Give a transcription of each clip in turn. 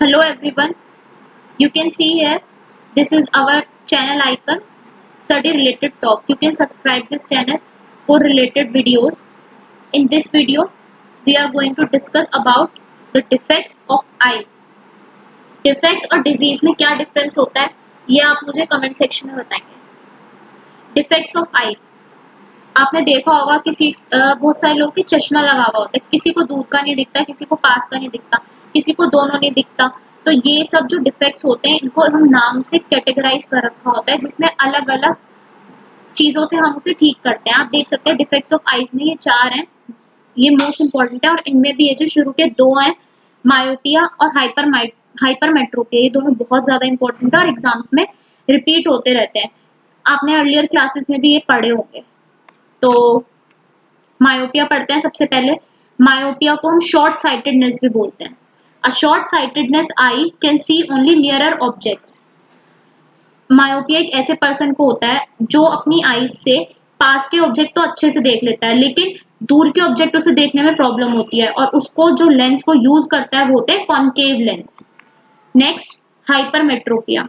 hello everyone you can see here this is our channel icon study related talk you can subscribe this channel for related videos in this video we are going to discuss about the defects of eyes defects और diseases में क्या difference होता है ये आप मुझे comment section में बताएँगे डिफेक्ट्स ऑफ़ आईज आपने देखा होगा किसी बहुत सारे लोगों के चश्मा लगा हुआ होता है। किसी को दूर का नहीं दिखता, किसी को पास का नहीं दिखता, किसी को दोनों नहीं दिखता। तो ये सब जो डिफेक्ट्स होते हैं, इनको हम नाम से कैटेगराइज कर रखा होता है, जिसमें अलग अलग चीज़ों से हम उसे ठीक करते हैं। आप देख सकते हैं डिफेक्ट्स ऑफ़ आइज़ में ये चार हैं। ये मोस्ट इंपॉर्टेंट है और इनमें भी ये जो शुरू के दो हैं मायोपिया और हाइपर हाइपरमेट्रोपिया ये दोनों बहुत ज़्यादा इंपॉर्टेंट है और एग्ज़ाम्स में रिपीट होते रहते हैं। आपने अर्लियर क्लासेस में भी ये पढ़े होंगे। तो मायोपिया पढ़ते हैं सबसे पहले। मायोपिया को हम शॉर्ट साइटेडनेस भी बोलते हैं। A short-sightedness eye can see only nearer objects. Myopia एक ऐसे पर्सन को होता है जो अपनी आईज से पास के ऑब्जेक्ट तो अच्छे से देख लेता है, लेकिन दूर के ऑब्जेक्ट उसे देखने में प्रॉब्लम होती है और उसको जो लेंस को यूज़ करता है वो होते हैं concave lens next hypermetropia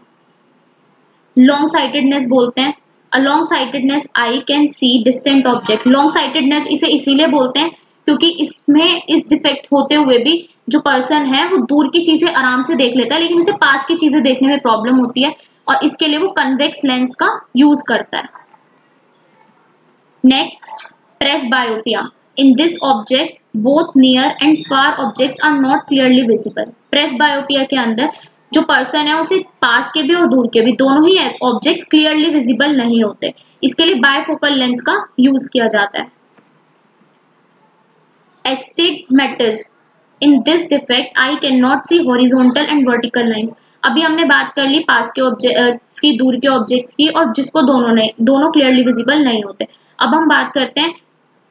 long sightedness बोलते हैं। A long sightedness I can see distant object long sightedness इसे इसीलिए बोलते हैं क्योंकि इसमें इस डिफेक्ट होते हुए भी जो पर्सन है, वो दूर की चीज़ें आराम से देख लेता है, लेकिन उसे पास की चीज़ें देखने में प्रॉब्लम होती है और इसके लिए वो कन्वेक्स लेंस का यूज़ करता है। Next presbyopia in this object both near and far objects are not clearly visible presbyopia के अंदर जो पर्सन है, उसे पास के भी और दूर के भी, दोनों ही ऑब्जेक्ट्स क्लियरली विजिबल नहीं होते। इसके लिए बायफोकल लेंस का यूज़ किया जाता है। Astigmatism. In this defect I can not see horizontal and vertical lines अभी हमने बात कर ली पास के ऑब्जेक्ट्स की, दूर के ऑब्जेक्ट्स की और जिसको दोनों ने, दोनों क्लियरली विजिबल नहीं होते। अब हम बात करते हैं,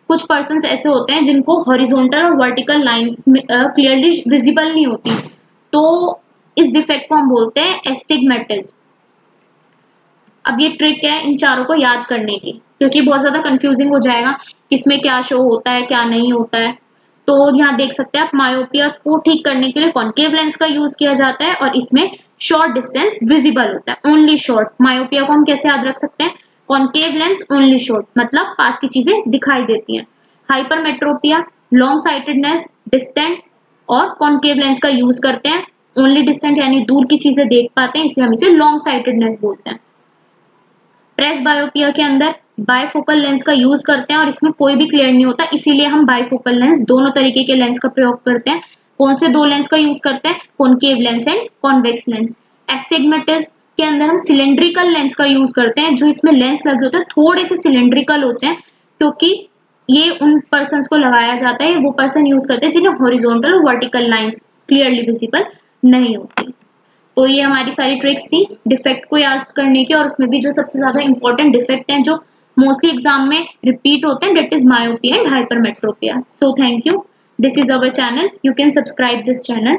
कुछ पर्सन ऐसे होते हैं जिनको हॉरिजोंटल और वर्टिकल लाइंस क्लियरली विजिबल नहीं होती। तो इस डिफेक्ट को हम बोलते हैं एस्टिगमेटिस अब ये ट्रिक है इन चारों को याद करने की, क्योंकि बहुत ज़्यादा कंफ्यूजिंग हो जाएगा किसमें क्या शो होता है, क्या नहीं होता है। तो यहाँ देख सकते हैं आप मायोपिया को ठीक करने के लिए कॉन्केव लेंस का यूज़ किया जाता है और इसमें शॉर्ट डिस्टेंस विजिबल होता है ओनली शॉर्ट मायोपिया को हम कैसे याद रख सकते हैं? कॉन्केव लेंस ओनली शॉर्ट मतलब पास की चीज़ें दिखाई देती हैं। हाइपरमेट्रोपिया लॉन्ग साइटेडनेस डिस्टेंट और कॉन्केव लेंस का यूज़ करते हैं। ओनली डिस्टेंट यानी दूर की चीज़ें देख पाते हैं, इसलिए हम इसे लॉन्ग साइटेडनेस बोलते हैं। प्रेस बायोपिया के अंदर बायफोकल लेंस का यूज़ करते हैं और इसमें कोई भी क्लियर नहीं होता, इसीलिए हम बायफोकल लेंस दोनों तरीके के लेंस का प्रयोग करते हैं। कौन से दो लेंस का यूज़ करते हैं? Concave lens and convex lens astigmatism के अंदर हम सिलेंड्रिकल लेंस का यूज़ करते हैं, जो इसमें लेंस लगे होते हैं, थोड़े से सिलेंड्रिकल होते हैं, क्योंकि ये उन पर्सन को लगाया जाता है, वो पर्सन यूज़ करते हैं जिन्हें हॉरिजोंटल और वर्टिकल लाइन्स क्लियरली विजिबल नहीं होती। तो ये हमारी सारी ट्रिक्स थी डिफेक्ट को याद करने की और उसमें भी जो सबसे ज़्यादा इंपॉर्टेंट डिफेक्ट हैं, जो मोस्टली एग्ज़ाम में रिपीट होते हैं that is myopia and hypermetropia so thank you this is our channel you can subscribe this channel